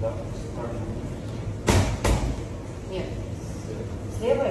Да, Нет. Слева